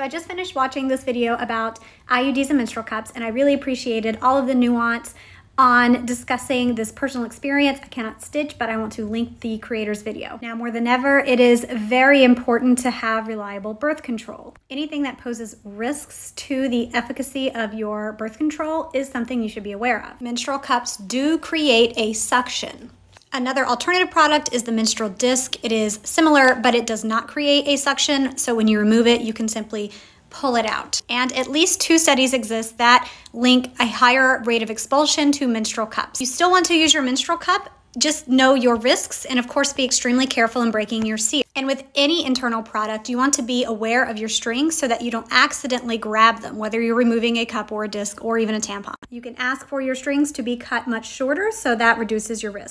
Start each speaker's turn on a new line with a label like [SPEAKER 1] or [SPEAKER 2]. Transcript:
[SPEAKER 1] So I just finished watching this video about IUDs and menstrual cups, and I really appreciated all of the nuance on discussing this personal experience. I cannot stitch, but I want to link the creator's video. Now, more than ever, it is very important to have reliable birth control. Anything that poses risks to the efficacy of your birth control is something you should be aware of. Menstrual cups do create a suction. Another alternative product is the menstrual disc. It is similar, but it does not create a suction. So when you remove it, you can simply pull it out. And at least two studies exist that link a higher rate of expulsion to menstrual cups. You still want to use your menstrual cup, just know your risks and of course be extremely careful in breaking your seal. And with any internal product, you want to be aware of your strings so that you don't accidentally grab them, whether you're removing a cup or a disc or even a tampon. You can ask for your strings to be cut much shorter so that reduces your risk.